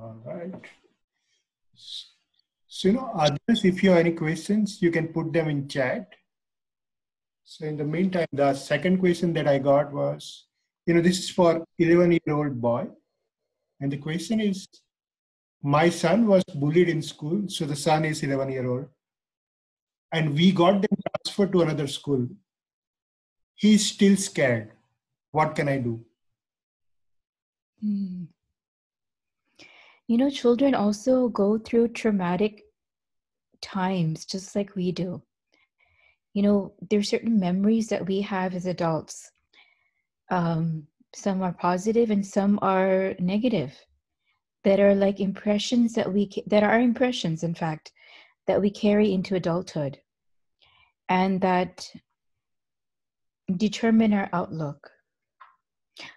All right. So, you know, others, if you have any questions, you can put them in chat. So in the meantime, the second question that I got was, you know, this is for 11 year old boy. And the question is, my son was bullied in school. So the son is 11 year old. And we got them transferred to another school. He's still scared. What can I do? Hmm. You know, children also go through traumatic times just like we do. You know, there's certain memories that we have as adults. Um, some are positive and some are negative that are like impressions that we that are impressions in fact that we carry into adulthood and that determine our outlook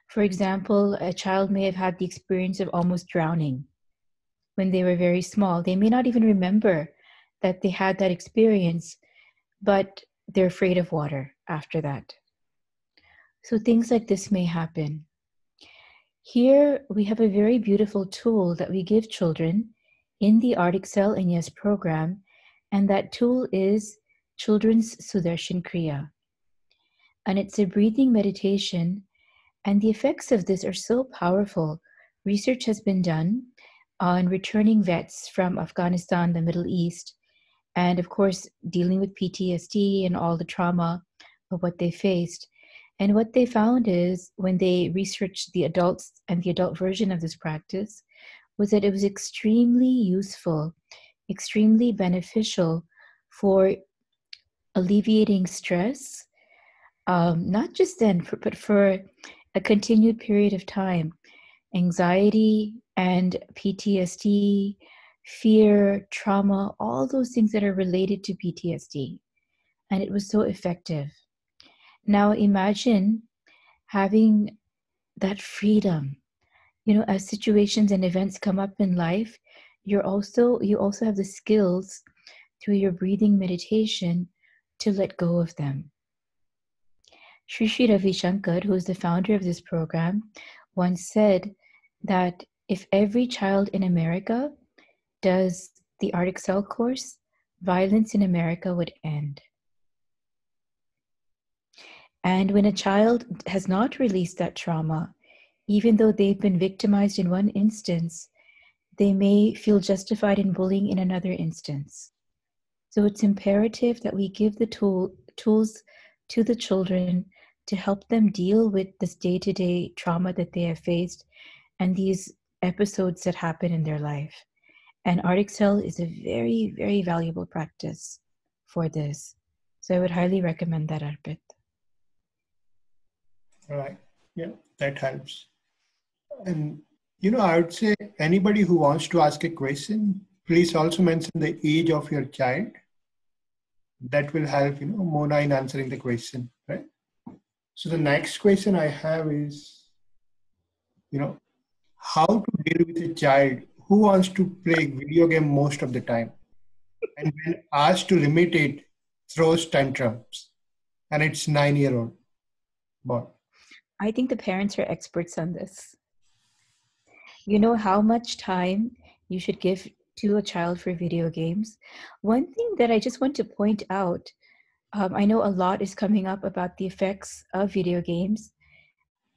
for example a child may have had the experience of almost drowning when they were very small they may not even remember that they had that experience but they're afraid of water after that so things like this may happen here we have a very beautiful tool that we give children in the Art Excel and YES program, and that tool is Children's Sudarshan Kriya. And it's a breathing meditation, and the effects of this are so powerful. Research has been done on returning vets from Afghanistan, the Middle East, and of course, dealing with PTSD and all the trauma of what they faced. And what they found is when they researched the adults and the adult version of this practice, was that it was extremely useful, extremely beneficial for alleviating stress, um, not just then, for, but for a continued period of time. Anxiety and PTSD, fear, trauma, all those things that are related to PTSD. And it was so effective. Now imagine having that freedom. You know, as situations and events come up in life, you're also you also have the skills through your breathing meditation to let go of them. Sri Sri Ravi Shankar, who is the founder of this program, once said that if every child in America does the Art Excel course, violence in America would end. And when a child has not released that trauma, even though they've been victimized in one instance, they may feel justified in bullying in another instance. So it's imperative that we give the tool, tools to the children to help them deal with this day to day trauma that they have faced and these episodes that happen in their life. And Art Excel is a very, very valuable practice for this. So I would highly recommend that, Arpit. Right. Yeah, that helps. And, you know, I would say anybody who wants to ask a question, please also mention the age of your child. That will help, you know, Mona in answering the question, right? So the next question I have is, you know, how to deal with a child who wants to play video game most of the time and when asked to limit it, throws tantrums. And it's nine year old boy. I think the parents are experts on this. You know how much time you should give to a child for video games. One thing that I just want to point out um, I know a lot is coming up about the effects of video games,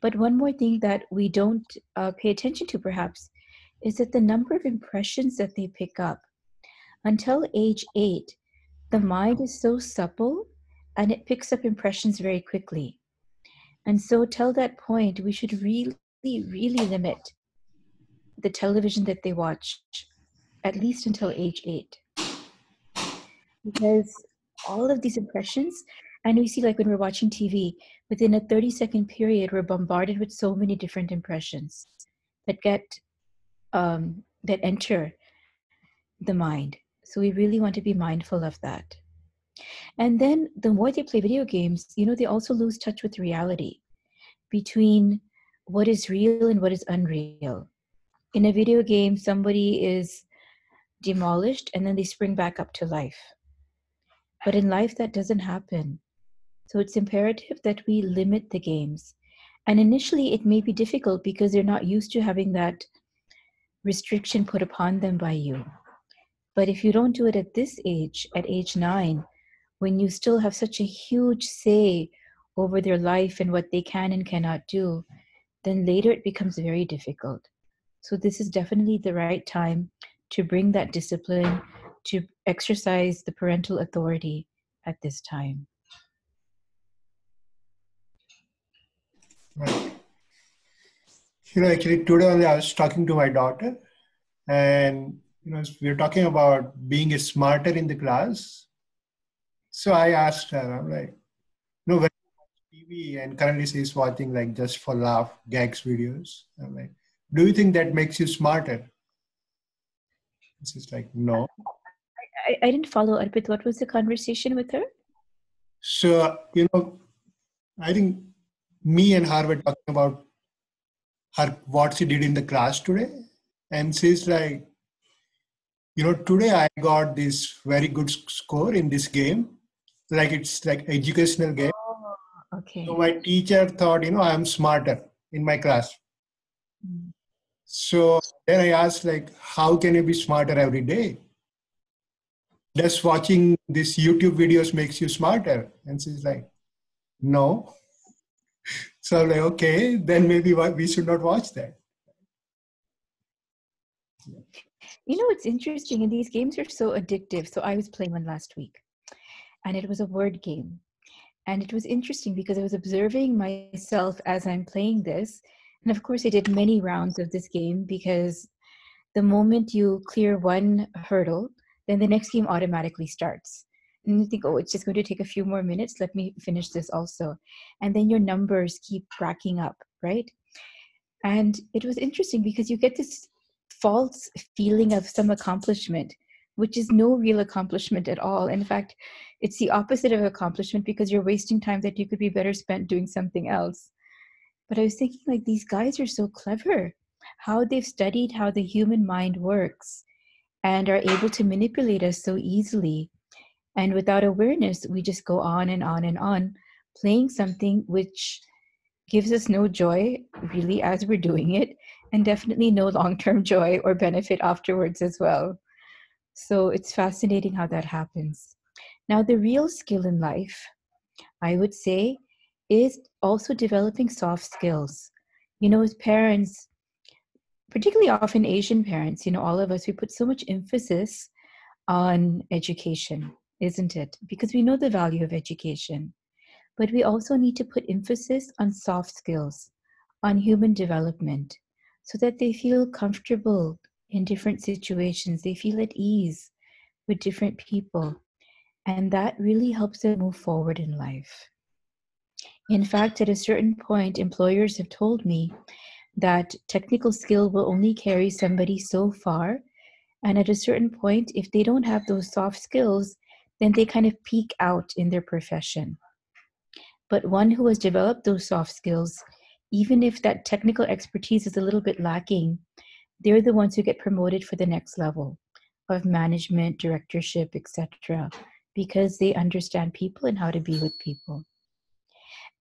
but one more thing that we don't uh, pay attention to perhaps is that the number of impressions that they pick up. Until age eight, the mind is so supple and it picks up impressions very quickly. And so, till that point, we should really, really limit the television that they watch, at least until age eight. Because all of these impressions, and we see like when we're watching TV, within a 30 second period, we're bombarded with so many different impressions that get, um, that enter the mind. So we really want to be mindful of that. And then the more they play video games, you know, they also lose touch with reality between what is real and what is unreal. In a video game, somebody is demolished and then they spring back up to life. But in life, that doesn't happen. So it's imperative that we limit the games. And initially, it may be difficult because they're not used to having that restriction put upon them by you. But if you don't do it at this age, at age nine, when you still have such a huge say over their life and what they can and cannot do, then later it becomes very difficult. So, this is definitely the right time to bring that discipline, to exercise the parental authority at this time. Right. You know, actually, today only I was talking to my daughter, and you know, we are talking about being smarter in the class. So I asked her, I'm like, no, when TV and currently she's watching like just for laugh gags videos. I'm like, do you think that makes you smarter? She's like, no. I, I didn't follow Arpit. What was the conversation with her? So, you know, I think me and her were talking about her what she did in the class today. And she's like, you know, today I got this very good score in this game. Like it's like educational game. Oh, okay. So my teacher thought, you know, I'm smarter in my class. Mm. So then I asked, like, how can you be smarter every day? Does watching these YouTube videos makes you smarter? And she's like, no. So I'm like, okay, then maybe we should not watch that. You know, it's interesting, and these games are so addictive. So I was playing one last week, and it was a word game. And it was interesting because I was observing myself as I'm playing this. And of course, I did many rounds of this game because the moment you clear one hurdle, then the next game automatically starts. And you think, oh, it's just going to take a few more minutes. Let me finish this also. And then your numbers keep racking up, right? And it was interesting because you get this false feeling of some accomplishment, which is no real accomplishment at all. In fact, it's the opposite of accomplishment because you're wasting time that you could be better spent doing something else. But I was thinking, like, these guys are so clever. How they've studied how the human mind works and are able to manipulate us so easily. And without awareness, we just go on and on and on, playing something which gives us no joy, really, as we're doing it, and definitely no long term joy or benefit afterwards as well. So it's fascinating how that happens. Now, the real skill in life, I would say, is also developing soft skills. You know, as parents, particularly often Asian parents, you know, all of us, we put so much emphasis on education, isn't it? Because we know the value of education. But we also need to put emphasis on soft skills, on human development, so that they feel comfortable in different situations, they feel at ease with different people. And that really helps them move forward in life. In fact, at a certain point, employers have told me that technical skill will only carry somebody so far. And at a certain point, if they don't have those soft skills, then they kind of peak out in their profession. But one who has developed those soft skills, even if that technical expertise is a little bit lacking, they're the ones who get promoted for the next level of management, directorship, etc., because they understand people and how to be with people.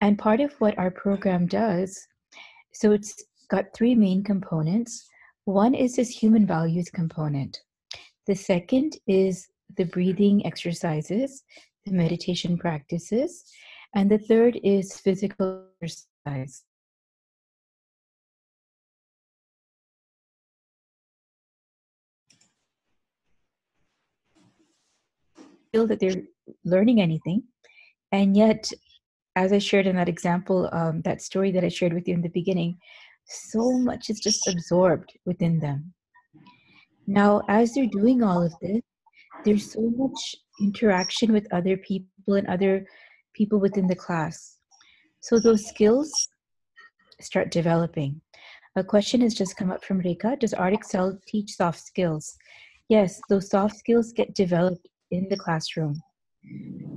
And part of what our program does, so it's got three main components. One is this human values component. The second is the breathing exercises, the meditation practices. And the third is physical exercise. Feel that they're learning anything. And yet, as I shared in that example, um, that story that I shared with you in the beginning, so much is just absorbed within them. Now, as they're doing all of this, there's so much interaction with other people and other people within the class. So those skills start developing. A question has just come up from Rika. Does Art Excel teach soft skills? Yes, those soft skills get developed in the classroom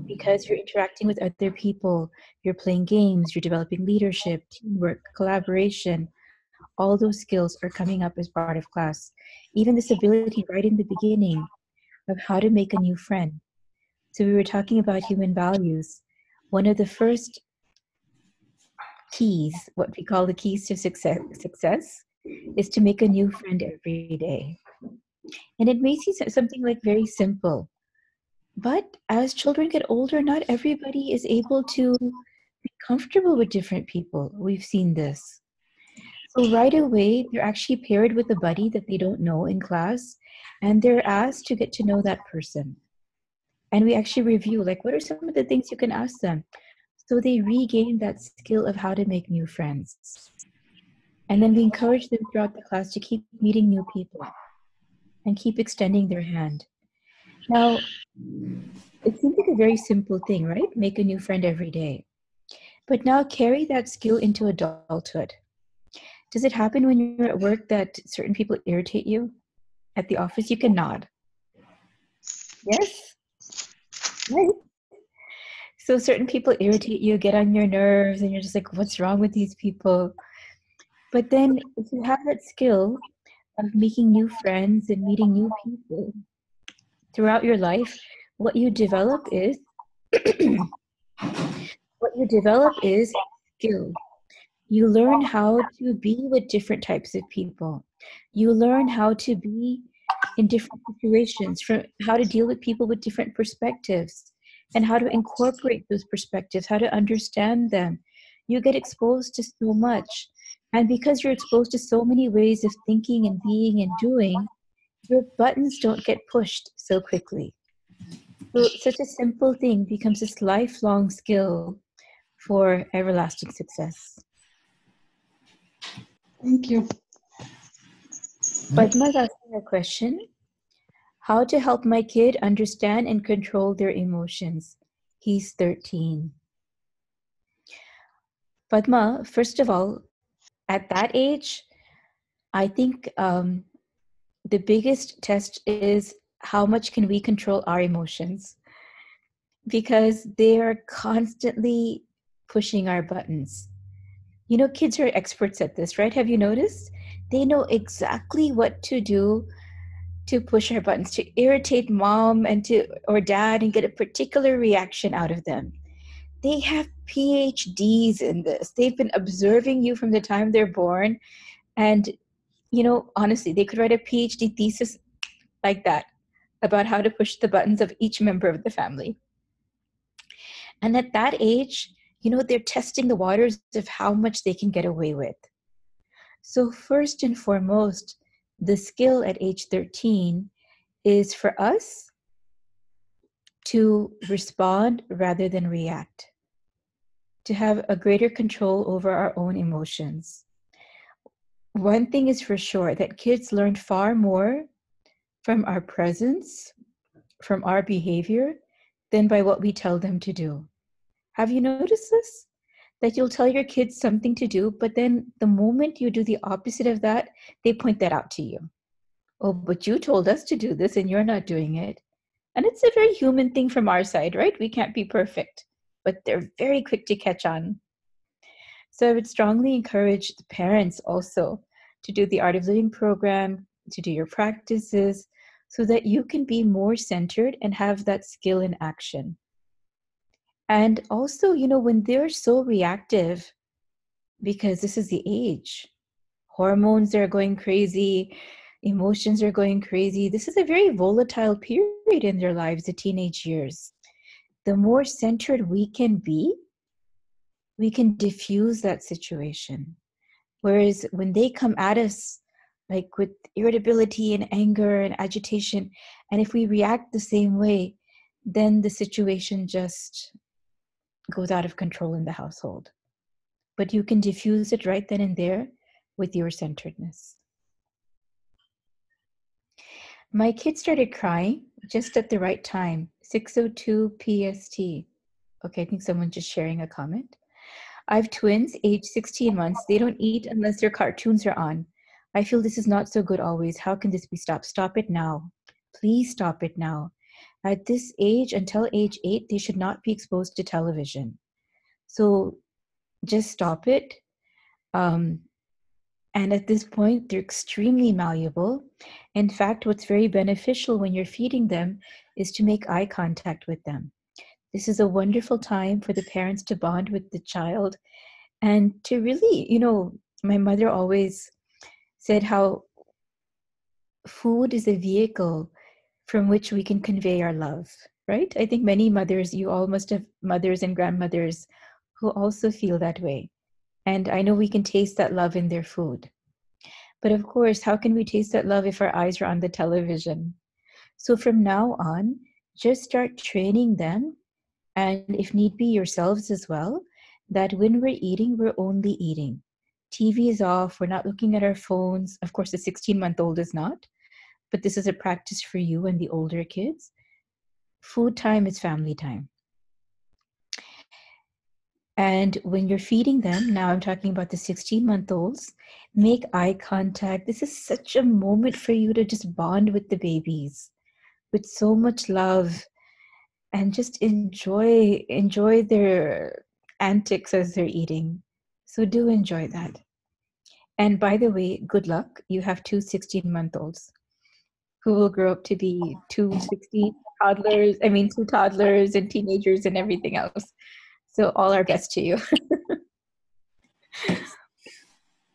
because you're interacting with other people, you're playing games, you're developing leadership, teamwork, collaboration, all those skills are coming up as part of class. Even this ability right in the beginning of how to make a new friend. So we were talking about human values. One of the first keys, what we call the keys to success, success is to make a new friend every day. And it may seem something like very simple. But as children get older, not everybody is able to be comfortable with different people. We've seen this. So right away, they're actually paired with a buddy that they don't know in class, and they're asked to get to know that person. And we actually review, like, what are some of the things you can ask them? So they regain that skill of how to make new friends. And then we encourage them throughout the class to keep meeting new people and keep extending their hand. Now, it seems like a very simple thing, right? Make a new friend every day. But now carry that skill into adulthood. Does it happen when you're at work that certain people irritate you? At the office, you can nod. Yes? Right. So certain people irritate you, get on your nerves, and you're just like, what's wrong with these people? But then if you have that skill of making new friends and meeting new people throughout your life, what you develop is what you develop is skill. You learn how to be with different types of people. You learn how to be in different situations, from how to deal with people with different perspectives, and how to incorporate those perspectives, how to understand them. You get exposed to so much. And because you're exposed to so many ways of thinking and being and doing, your buttons don't get pushed so quickly. So, such a simple thing becomes this lifelong skill for everlasting success. Thank you. Padma's asking a question How to help my kid understand and control their emotions? He's 13. Padma, first of all, at that age, I think um, the biggest test is how much can we control our emotions because they are constantly pushing our buttons. You know, kids are experts at this, right? Have you noticed? They know exactly what to do to push our buttons, to irritate mom and to or dad and get a particular reaction out of them. They have PhDs in this. They've been observing you from the time they're born. And, you know, honestly, they could write a PhD thesis like that about how to push the buttons of each member of the family. And at that age, you know, they're testing the waters of how much they can get away with. So, first and foremost, the skill at age 13 is for us to respond rather than react, to have a greater control over our own emotions. One thing is for sure that kids learn far more from our presence, from our behavior, than by what we tell them to do. Have you noticed this? That you'll tell your kids something to do, but then the moment you do the opposite of that, they point that out to you. Oh, but you told us to do this and you're not doing it. And it's a very human thing from our side, right? We can't be perfect, but they're very quick to catch on. So I would strongly encourage the parents also to do the Art of Living program, to do your practices, so that you can be more centered and have that skill in action. And also, you know, when they're so reactive, because this is the age, hormones are going crazy, emotions are going crazy. This is a very volatile period in their lives, the teenage years. The more centered we can be, we can diffuse that situation. Whereas when they come at us like with irritability and anger and agitation, and if we react the same way, then the situation just goes out of control in the household. But you can diffuse it right then and there with your centeredness. My kid started crying just at the right time, 6:02 PST. Okay, I think someone's just sharing a comment. I have twins, age 16 months. They don't eat unless their cartoons are on. I feel this is not so good always. How can this be stopped? Stop it now. Please stop it now. At this age, until age eight, they should not be exposed to television. So just stop it. Um, and at this point, they're extremely malleable. In fact, what's very beneficial when you're feeding them is to make eye contact with them. This is a wonderful time for the parents to bond with the child and to really, you know, my mother always said how food is a vehicle from which we can convey our love, right? I think many mothers, you all must have mothers and grandmothers who also feel that way. And I know we can taste that love in their food. But of course, how can we taste that love if our eyes are on the television? So from now on, just start training them, and if need be, yourselves as well, that when we're eating, we're only eating. TV is off, we're not looking at our phones. Of course, the 16 month old is not, but this is a practice for you and the older kids. Food time is family time. And when you're feeding them, now I'm talking about the 16 month olds, make eye contact. This is such a moment for you to just bond with the babies with so much love and just enjoy enjoy their antics as they're eating. So do enjoy that. And by the way, good luck. You have two 16 month olds who will grow up to be two 16 toddlers, I mean, two toddlers and teenagers and everything else. So all our best to you.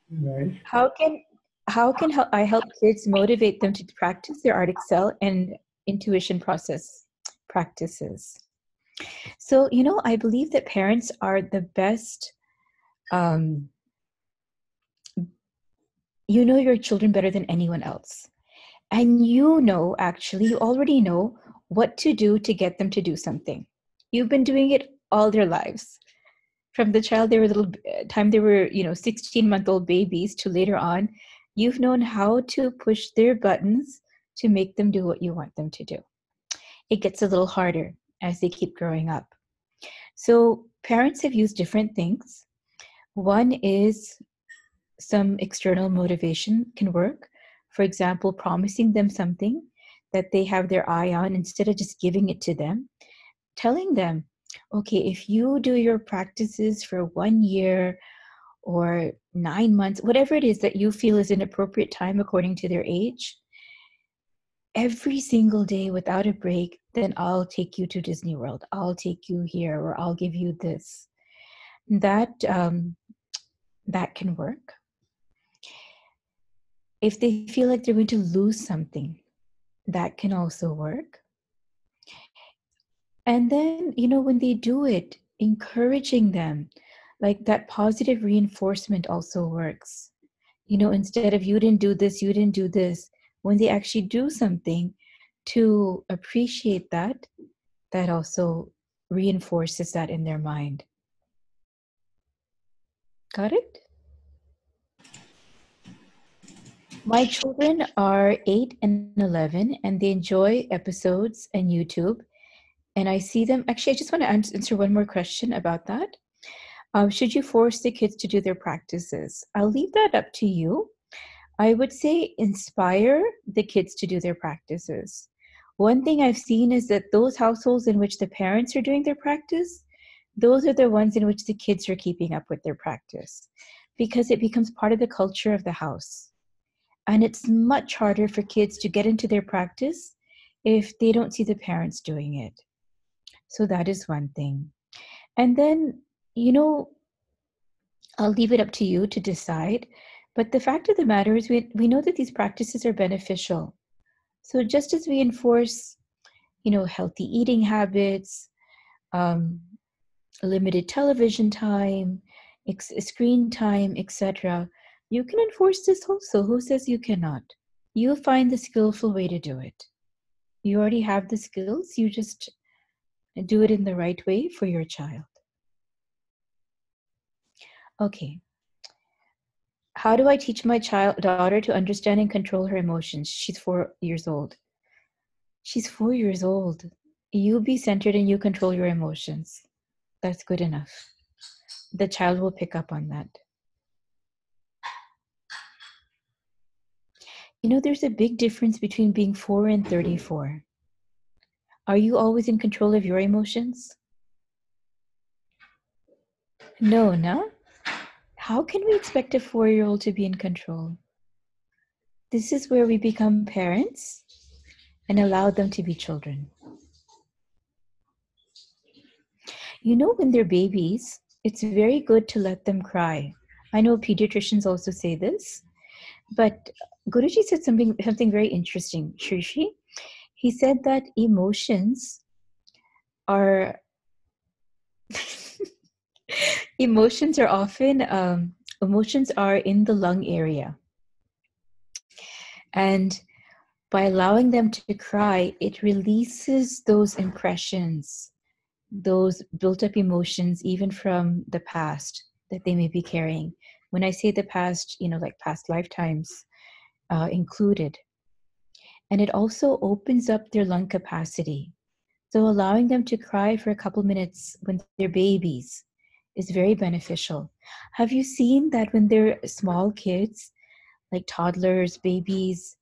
right. How can how can I help kids motivate them to practice their Art Excel and intuition process practices? So you know, I believe that parents are the best. Um, you know your children better than anyone else, and you know actually you already know what to do to get them to do something. You've been doing it all their lives. From the child they were little uh, time they were you know 16 month old babies to later on you've known how to push their buttons to make them do what you want them to do. It gets a little harder as they keep growing up. So parents have used different things. One is some external motivation can work for example promising them something that they have their eye on instead of just giving it to them telling them okay, if you do your practices for one year or nine months, whatever it is that you feel is an appropriate time according to their age, every single day without a break, then I'll take you to Disney World. I'll take you here, or I'll give you this. That um, that can work. If they feel like they're going to lose something, that can also work. And then, you know, when they do it, encouraging them, like that positive reinforcement also works. You know, instead of you didn't do this, you didn't do this, when they actually do something to appreciate that, that also reinforces that in their mind. Got it? My children are 8 and 11, and they enjoy episodes and YouTube and I see them. Actually, I just want to answer one more question about that. Um, should you force the kids to do their practices? I'll leave that up to you. I would say inspire the kids to do their practices. One thing I've seen is that those households in which the parents are doing their practice, those are the ones in which the kids are keeping up with their practice because it becomes part of the culture of the house. And it's much harder for kids to get into their practice if they don't see the parents doing it. So that is one thing. And then, you know, I'll leave it up to you to decide. But the fact of the matter is, we, we know that these practices are beneficial. So just as we enforce, you know, healthy eating habits, um, limited television time, ex- screen time, etc., you can enforce this also. Who says you cannot? You'll find the skillful way to do it. You already have the skills, you just do it in the right way for your child. Okay. How do I teach my child daughter to understand and control her emotions? She's four years old. She's four years old. You be centered and you control your emotions. That's good enough. The child will pick up on that. You know, there's a big difference between being four and 34. Are you always in control of your emotions? No, no. How can we expect a four year old to be in control? This is where we become parents and allow them to be children. You know, when they're babies, it's very good to let them cry. I know pediatricians also say this, but Guruji said something something very interesting, Sri Sri. He said that emotions are emotions are often um, emotions are in the lung area and by allowing them to cry it releases those impressions those built up emotions even from the past that they may be carrying when i say the past you know like past lifetimes uh, included. And it also opens up their lung capacity. So allowing them to cry for a couple minutes when they're babies is very beneficial. Have you seen that when they're small kids, like toddlers, babies,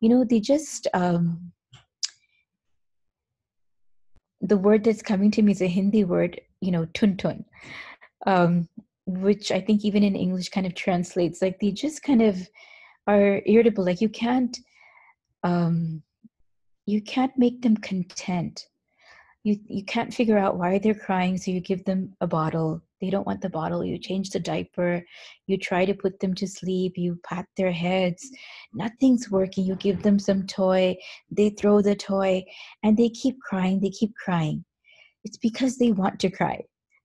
you know, they just, um, the word that's coming to me is a Hindi word, you know, tuntun, um, which I think even in English kind of translates like they just kind of are irritable. Like you can't, um, you can't make them content. You you can't figure out why they're crying so you give them a bottle. They don't want the bottle. You change the diaper. You try to put them to sleep. You pat their heads. Nothing's working. You give them some toy. They throw the toy and they keep crying. They keep crying. It's because they want to cry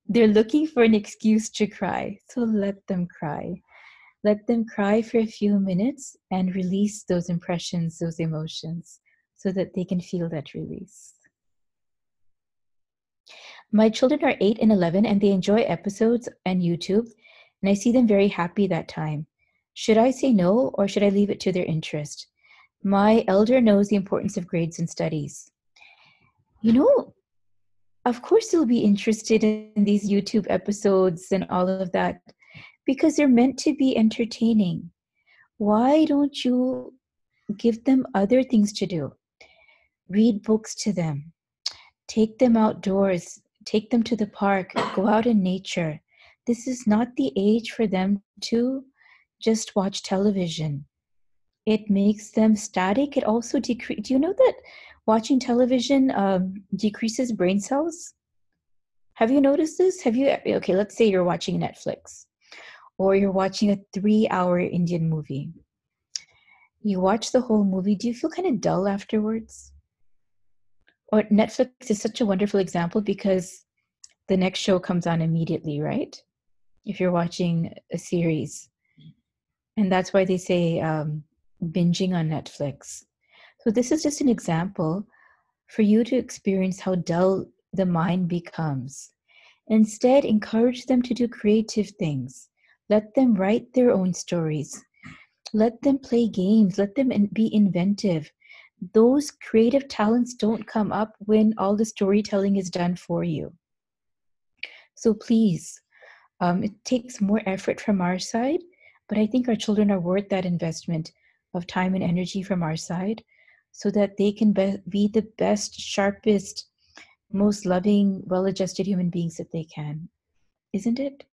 they're looking for an excuse to cry so let them cry let them cry for a few minutes and release those impressions those emotions so that they can feel that release my children are 8 and 11 and they enjoy episodes and YouTube, and I see them very happy that time. Should I say no or should I leave it to their interest? My elder knows the importance of grades and studies. You know, of course, they'll be interested in these YouTube episodes and all of that because they're meant to be entertaining. Why don't you give them other things to do? Read books to them, take them outdoors, take them to the park, go out in nature. This is not the age for them to just watch television. It makes them static. It also decrease. Do you know that watching television um, decreases brain cells? Have you noticed this? Have you? Okay, let's say you're watching Netflix or you're watching a three hour Indian movie. You watch the whole movie. Do you feel kind of dull afterwards? or Netflix is such a wonderful example because the next show comes on immediately, right? If you're watching a series. And that's why they say um, binging on Netflix. So, this is just an example for you to experience how dull the mind becomes. Instead, encourage them to do creative things. Let them write their own stories. Let them play games. Let them be inventive those creative talents don't come up when all the storytelling is done for you. So please, um, it takes more effort from our side, but I think our children are worth that investment of time and energy from our side so that they can be, be the best, sharpest, most loving, well adjusted human beings that they can. Isn't it?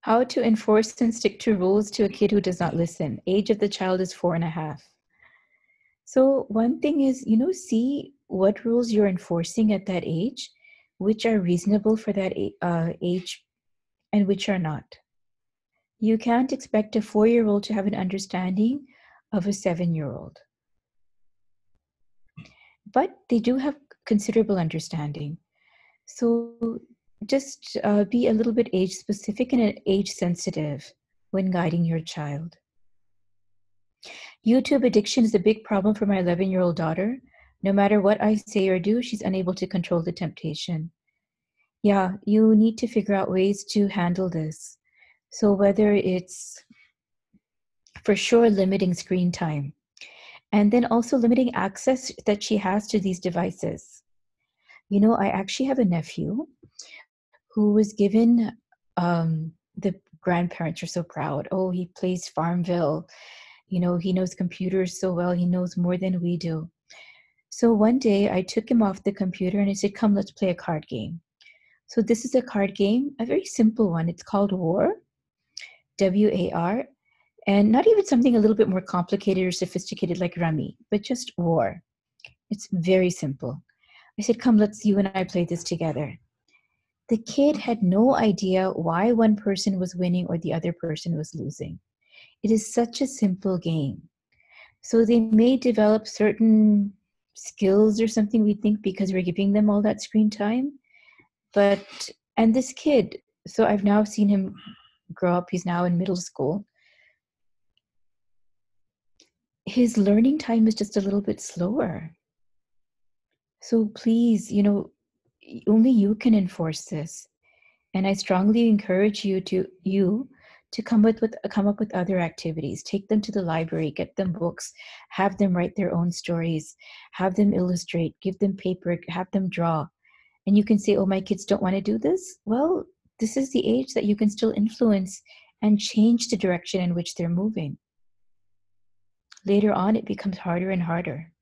How to enforce and stick to rules to a kid who does not listen. Age of the child is four and a half. So, one thing is, you know, see what rules you're enforcing at that age, which are reasonable for that uh, age and which are not. You can't expect a four year old to have an understanding of a seven year old. But they do have considerable understanding. So just uh, be a little bit age specific and age sensitive when guiding your child. YouTube addiction is a big problem for my 11 year old daughter. No matter what I say or do, she's unable to control the temptation. Yeah, you need to figure out ways to handle this. So, whether it's for sure limiting screen time, and then also limiting access that she has to these devices. You know, I actually have a nephew who was given um, the grandparents are so proud. Oh, he plays FarmVille. You know, he knows computers so well. He knows more than we do. So one day I took him off the computer and I said, Come, let's play a card game. So this is a card game, a very simple one. It's called War, W A R, and not even something a little bit more complicated or sophisticated like Rummy, but just War. It's very simple. I said, Come, let's you and I play this together. The kid had no idea why one person was winning or the other person was losing. It is such a simple game. So they may develop certain skills or something we think because we're giving them all that screen time. But, and this kid, so I've now seen him grow up, he's now in middle school. His learning time is just a little bit slower. So please, you know, only you can enforce this. And I strongly encourage you to you to come with, with come up with other activities. Take them to the library, get them books, have them write their own stories, have them illustrate, give them paper, have them draw. And you can say, "Oh, my kids don't want to do this." Well, this is the age that you can still influence and change the direction in which they're moving. Later on, it becomes harder and harder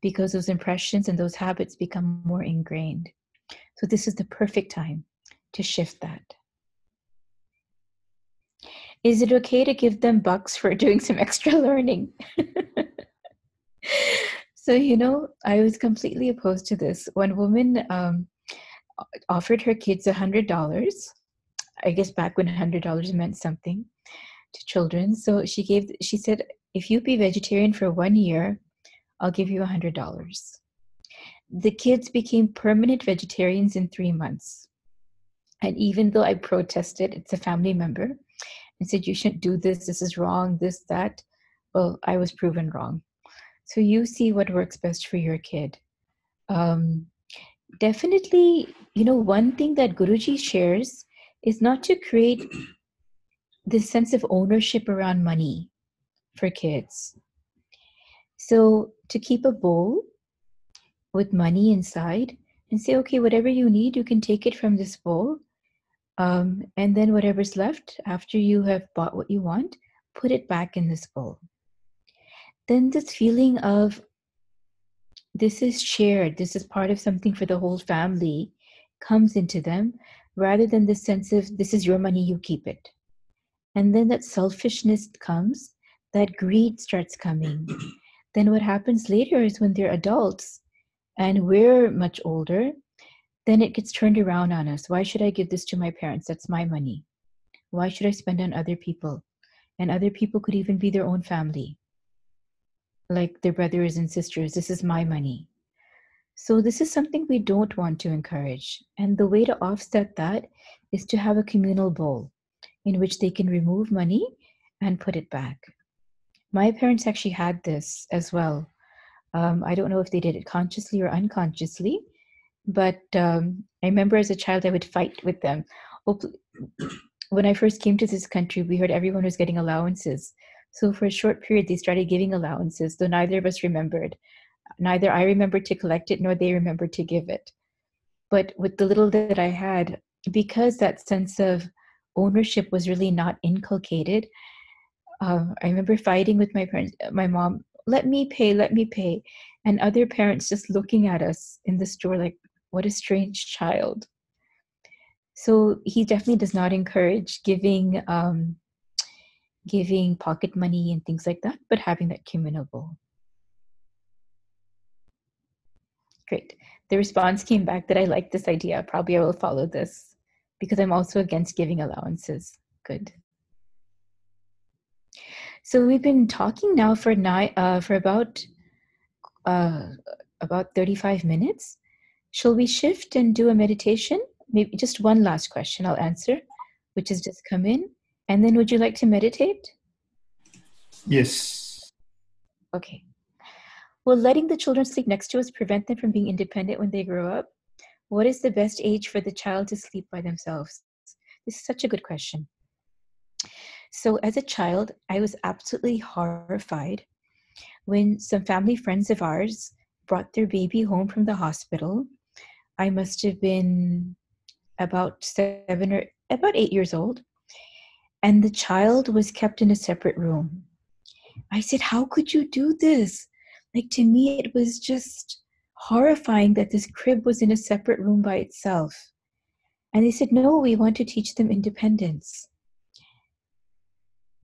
because those impressions and those habits become more ingrained. So, this is the perfect time to shift that. Is it okay to give them bucks for doing some extra learning? so, you know, I was completely opposed to this. One woman um, offered her kids a hundred dollars. I guess back when hundred dollars meant something to children. So she gave. She said, "If you be vegetarian for one year, I'll give you a hundred dollars." The kids became permanent vegetarians in three months. And even though I protested, it's a family member and said, You shouldn't do this, this is wrong, this, that. Well, I was proven wrong. So you see what works best for your kid. Um, definitely, you know, one thing that Guruji shares is not to create this sense of ownership around money for kids. So to keep a bowl with money inside and say, okay, whatever you need, you can take it from this bowl um, and then whatever's left after you have bought what you want, put it back in this bowl. Then this feeling of this is shared, this is part of something for the whole family comes into them rather than the sense of this is your money, you keep it. And then that selfishness comes, that greed starts coming. then what happens later is when they're adults and we're much older, then it gets turned around on us. Why should I give this to my parents? That's my money. Why should I spend on other people? And other people could even be their own family, like their brothers and sisters. This is my money. So, this is something we don't want to encourage. And the way to offset that is to have a communal bowl in which they can remove money and put it back. My parents actually had this as well. Um, I don't know if they did it consciously or unconsciously, but um, I remember as a child, I would fight with them. When I first came to this country, we heard everyone was getting allowances. So for a short period, they started giving allowances, though neither of us remembered. Neither I remembered to collect it, nor they remembered to give it. But with the little that I had, because that sense of ownership was really not inculcated, uh, I remember fighting with my parents, my mom, let me pay, let me pay. And other parents just looking at us in the store like, what a strange child. So he definitely does not encourage giving um, giving pocket money and things like that, but having that communal Great. The response came back that I like this idea. Probably I will follow this because I'm also against giving allowances. Good. So we've been talking now for ni- uh, for about uh, about 35 minutes. Shall we shift and do a meditation? Maybe just one last question I'll answer, which has just come in. And then would you like to meditate? Yes. Okay. Will letting the children sleep next to us prevent them from being independent when they grow up? What is the best age for the child to sleep by themselves? This is such a good question. So, as a child, I was absolutely horrified when some family friends of ours brought their baby home from the hospital I must have been about seven or about eight years old. And the child was kept in a separate room. I said, How could you do this? Like to me, it was just horrifying that this crib was in a separate room by itself. And they said, No, we want to teach them independence.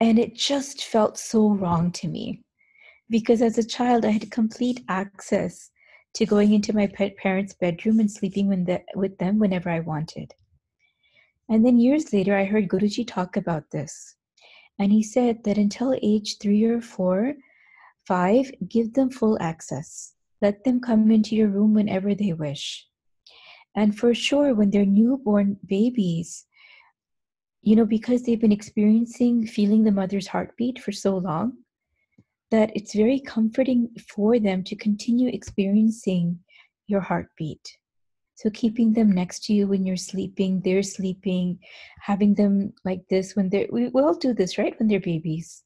And it just felt so wrong to me because as a child, I had complete access to going into my parents' bedroom and sleeping with them whenever I wanted. And then years later, I heard Guruji talk about this. And he said that until age three or four, five, give them full access. Let them come into your room whenever they wish. And for sure, when they're newborn babies, you know, because they've been experiencing feeling the mother's heartbeat for so long, that it's very comforting for them to continue experiencing your heartbeat. So, keeping them next to you when you're sleeping, they're sleeping, having them like this when they're, we, we all do this, right? When they're babies.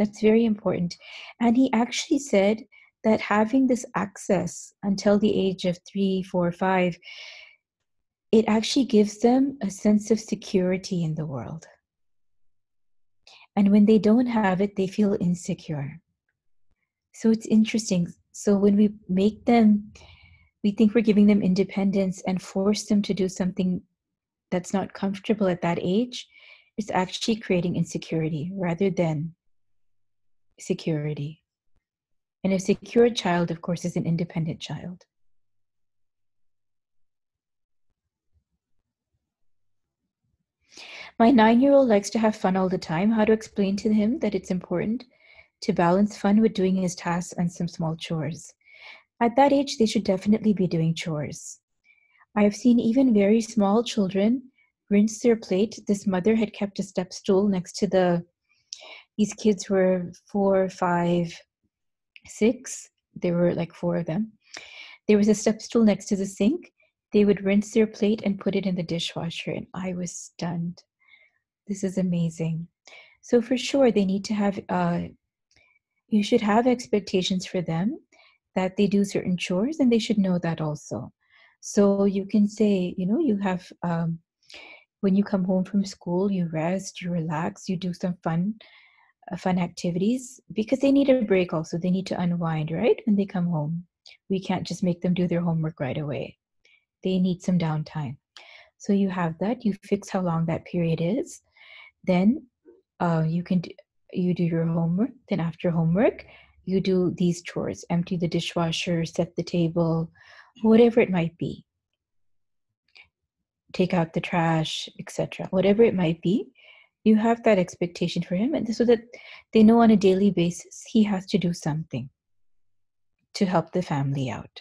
That's very important. And he actually said that having this access until the age of three, four, five, it actually gives them a sense of security in the world. And when they don't have it, they feel insecure. So it's interesting. So when we make them, we think we're giving them independence and force them to do something that's not comfortable at that age, it's actually creating insecurity rather than security. And a secure child, of course, is an independent child. My nine year old likes to have fun all the time. How to explain to him that it's important to balance fun with doing his tasks and some small chores? At that age, they should definitely be doing chores. I have seen even very small children rinse their plate. This mother had kept a step stool next to the, these kids were four, five, six. There were like four of them. There was a step stool next to the sink. They would rinse their plate and put it in the dishwasher, and I was stunned. This is amazing. So for sure, they need to have. Uh, you should have expectations for them that they do certain chores, and they should know that also. So you can say, you know, you have um, when you come home from school, you rest, you relax, you do some fun, uh, fun activities because they need a break. Also, they need to unwind, right? When they come home, we can't just make them do their homework right away. They need some downtime. So you have that. You fix how long that period is then uh, you can do, you do your homework then after homework you do these chores empty the dishwasher set the table whatever it might be. Take out the trash etc whatever it might be you have that expectation for him and so that they know on a daily basis he has to do something to help the family out.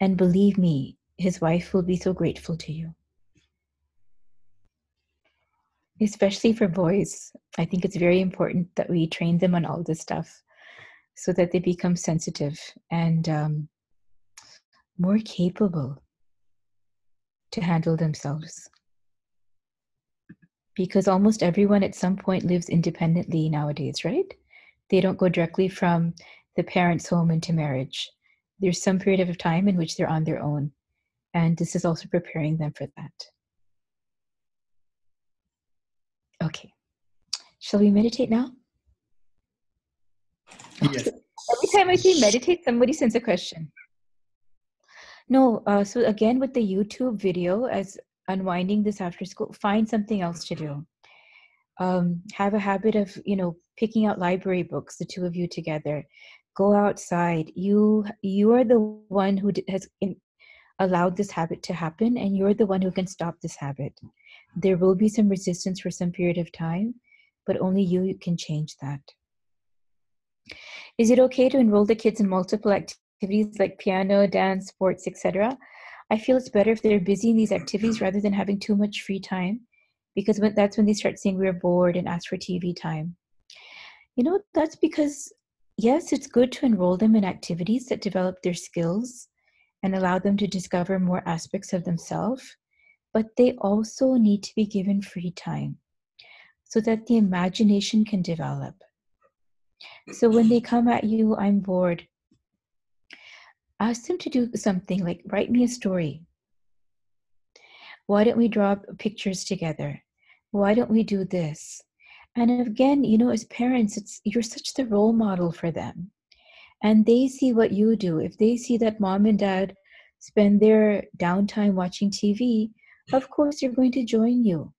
And believe me his wife will be so grateful to you especially for boys. I think it's very important that we train them on all this stuff so that they become sensitive and um, more capable to handle themselves. Because almost everyone at some point lives independently nowadays, right? They don't go directly from the parents' home into marriage. There's some period of time in which they're on their own. And this is also preparing them for that. Okay. Shall we meditate now? Yes. Every time I say meditate, somebody sends a question. No, uh, so again with the YouTube video as unwinding this after school, find something else to do. Um, have a habit of, you know, picking out library books, the two of you together. Go outside. You you are the one who has in, allowed this habit to happen, and you're the one who can stop this habit. There will be some resistance for some period of time, but only you can change that. Is it okay to enroll the kids in multiple activities like piano, dance, sports, etc.? I feel it's better if they're busy in these activities rather than having too much free time because when, that's when they start saying we're bored and ask for TV time. You know, that's because, yes, it's good to enroll them in activities that develop their skills and allow them to discover more aspects of themselves but they also need to be given free time so that the imagination can develop. So when they come at you, I'm bored, ask them to do something like write me a story. Why don't we draw pictures together? Why don't we do this? And again, you know, as parents, it's you're such the role model for them. And they see what you do. If they see that mom and dad spend their downtime watching TV, of course they're going to join you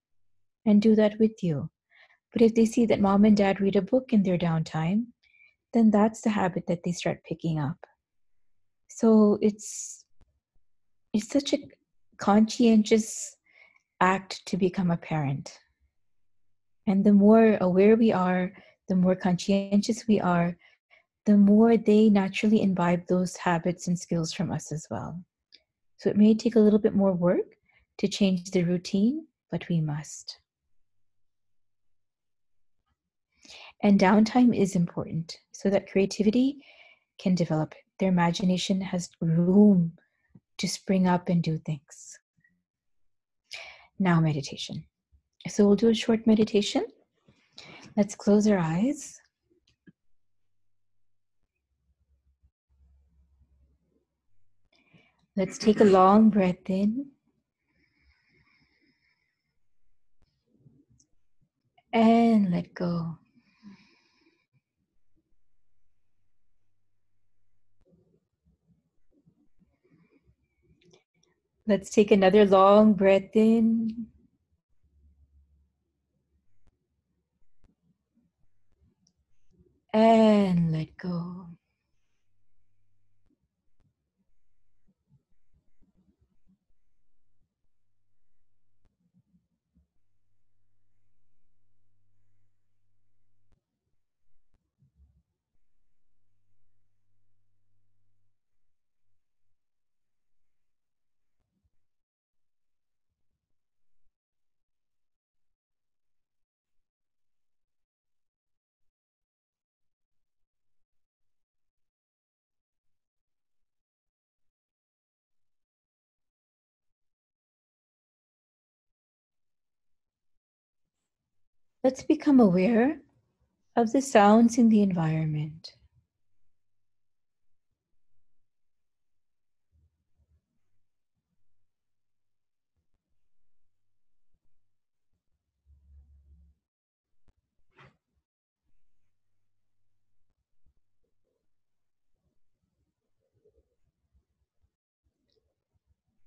and do that with you. But if they see that mom and dad read a book in their downtime, then that's the habit that they start picking up. So it's it's such a conscientious act to become a parent. And the more aware we are, the more conscientious we are, the more they naturally imbibe those habits and skills from us as well. So it may take a little bit more work to change the routine, but we must. And downtime is important so that creativity can develop. Their imagination has room to spring up and do things. Now, meditation. So we'll do a short meditation. Let's close our eyes. Let's take a long breath in. And let go. Let's take another long breath in. And let go. Let's become aware of the sounds in the environment.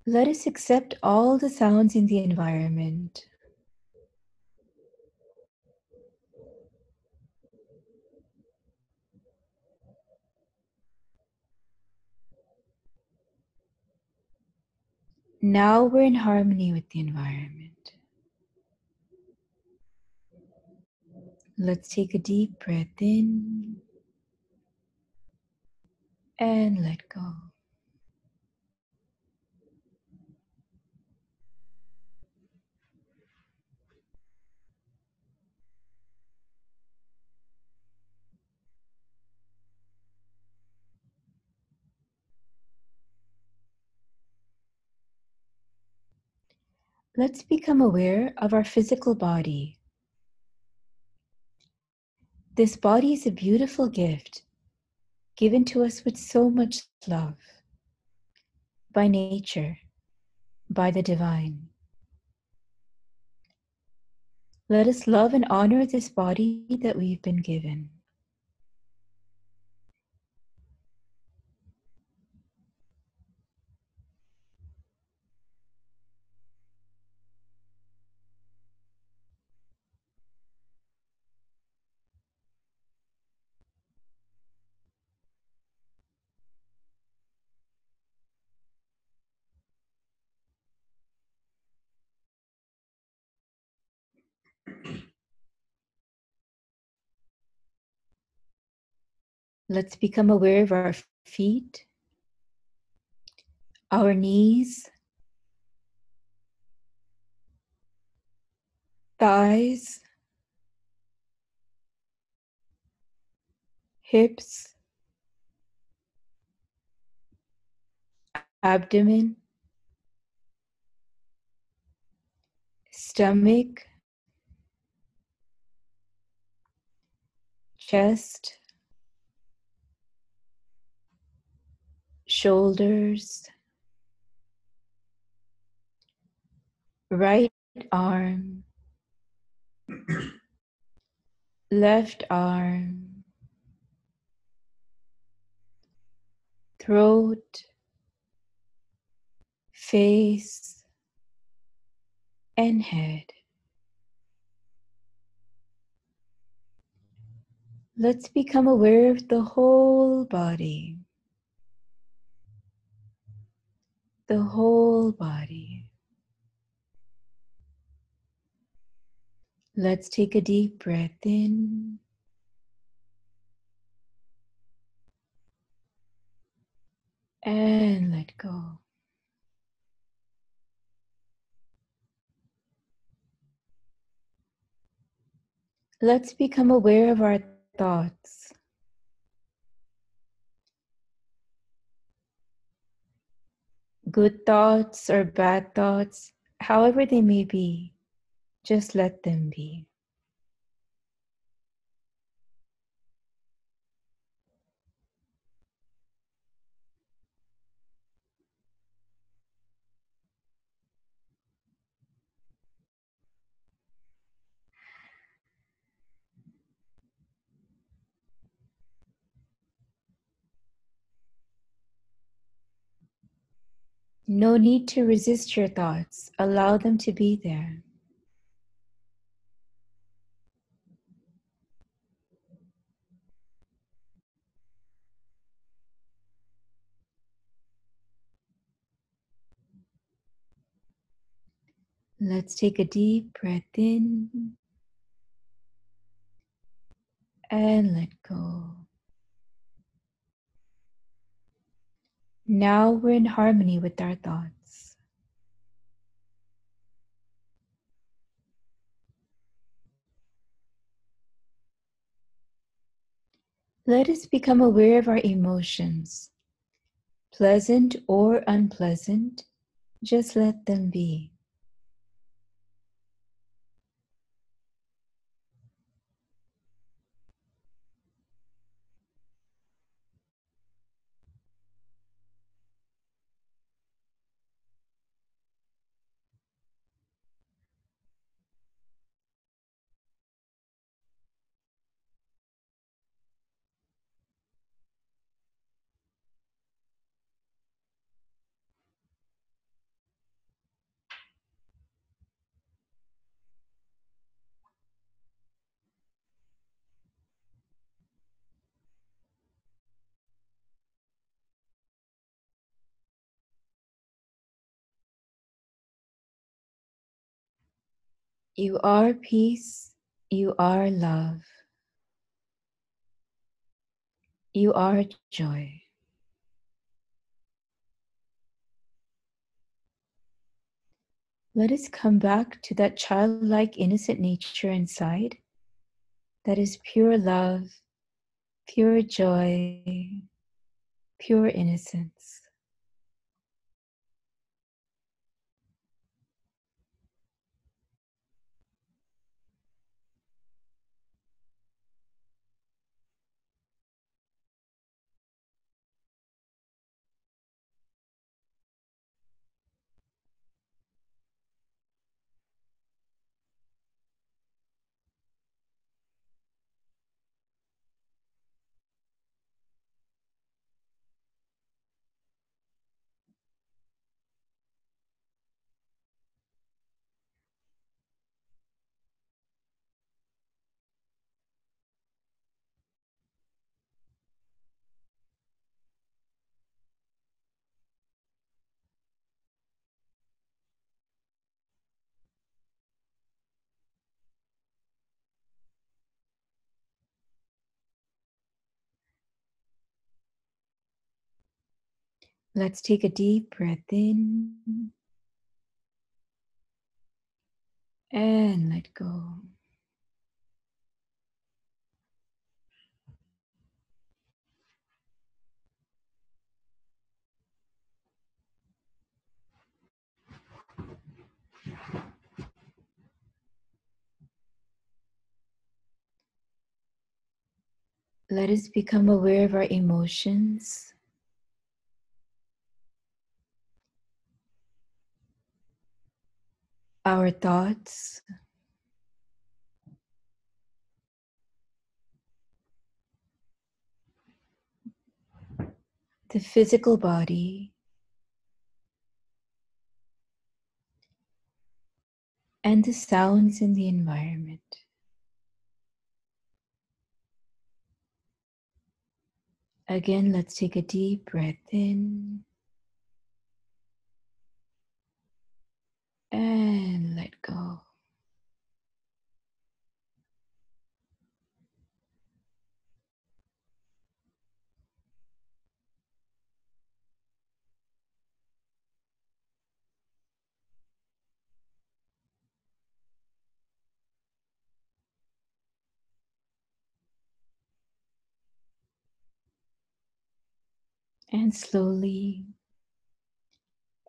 Let us accept all the sounds in the environment. Now we're in harmony with the environment. Let's take a deep breath in and let go. Let's become aware of our physical body. This body is a beautiful gift given to us with so much love by nature, by the divine. Let us love and honor this body that we've been given. Let's become aware of our feet, our knees, thighs, hips, abdomen, stomach, chest, shoulders, right arm, left arm, throat, face, and head. Let's become aware of the whole body. The whole body. Let's take a deep breath in. And let go. Let's become aware of our thoughts. Good thoughts or bad thoughts, however they may be, just let them be. No need to resist your thoughts. Allow them to be there. Let's take a deep breath in and let go. Now we're in harmony with our thoughts. Let us become aware of our emotions, pleasant or unpleasant, just let them be. You are peace. You are love. You are joy. Let us come back to that childlike, innocent nature inside that is pure love, pure joy, pure innocence. Let's take a deep breath in and let go. Let us become aware of our emotions. Our thoughts. The physical body. And the sounds in the environment. Again, let's take a deep breath in and let go. And slowly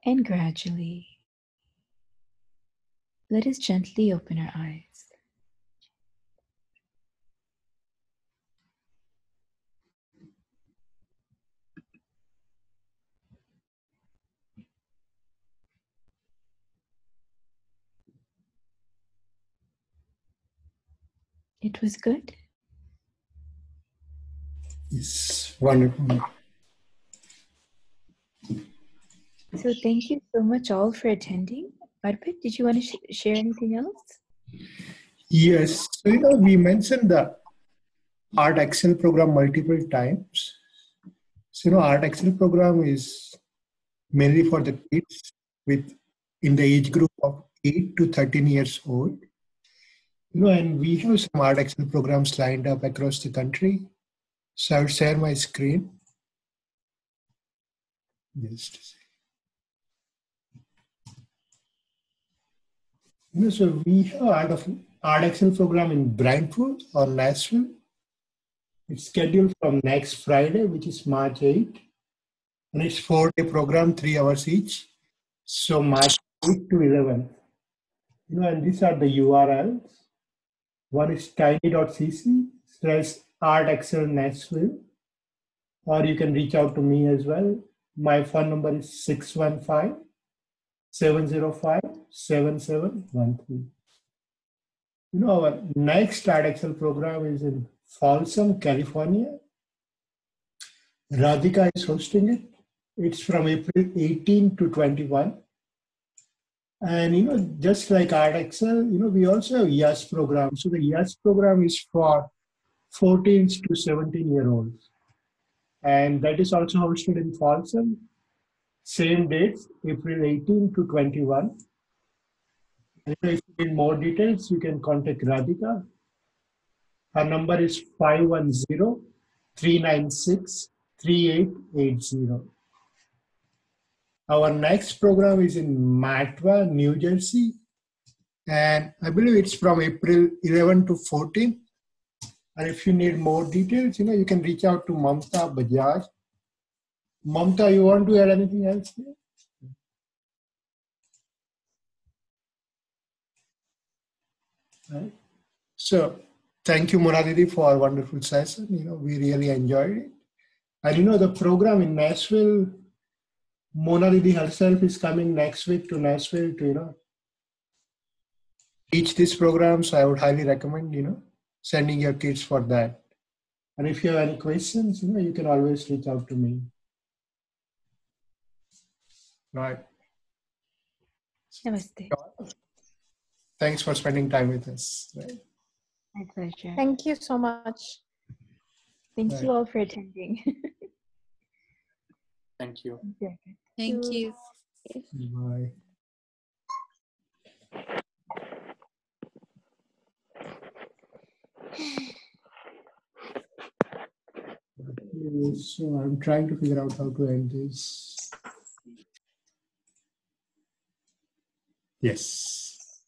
and gradually, let us gently open our eyes. It was good. It's wonderful. So thank you so much all for attending. Arpit, did you want to sh- share anything else? Yes, so you know, we mentioned the Art Excel program multiple times. So, you know, Art Excel program is mainly for the kids with in the age group of 8 to 13 years old. You know, and we have some Art Excel programs lined up across the country. So I'll share my screen. Just a second. You so we have Art, of, Art Excel program in Brentwood or Nashville. It's scheduled from next Friday, which is March 8. And it's four day program, three hours each. So March 8 to 11. You know, and these are the URLs. One is tiny.cc slash art excel Nashville. Or you can reach out to me as well. My phone number is 615 705 7713. You know, our next Excel program is in Folsom, California. Radhika is hosting it. It's from April 18 to 21. And you know, just like Excel, you know, we also have YES program. So the YES program is for 14 to 17 year olds. And that is also hosted in Folsom. Same dates, April 18 to 21. And if you need more details, you can contact Radhika. Her number is 510 396 3880. Our next program is in Matawan, New Jersey. And I believe it's from April 11 to 14. And if you need more details, you know, you can reach out to Mamta Bajaj. Mamta, you want to add anything else here? Right. So thank you, Mona Didi, for a wonderful session. You know, we really enjoyed it. And you know, the program in Nashville, Mona Didi herself is coming next week to Nashville to, you know, teach this program. So I would highly recommend, you know, sending your kids for that. And if you have any questions, you know, you can always reach out to me. Right. Namaste. Thanks for spending time with us. Right. My pleasure. Thank you so much. Thank Right. you all for attending. Thank you. Thank you. you. Bye. So I'm trying to figure out how to end this. Yes.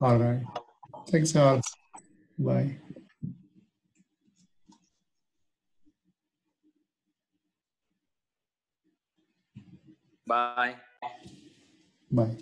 All right. Thanks all. Bye. Bye. Bye.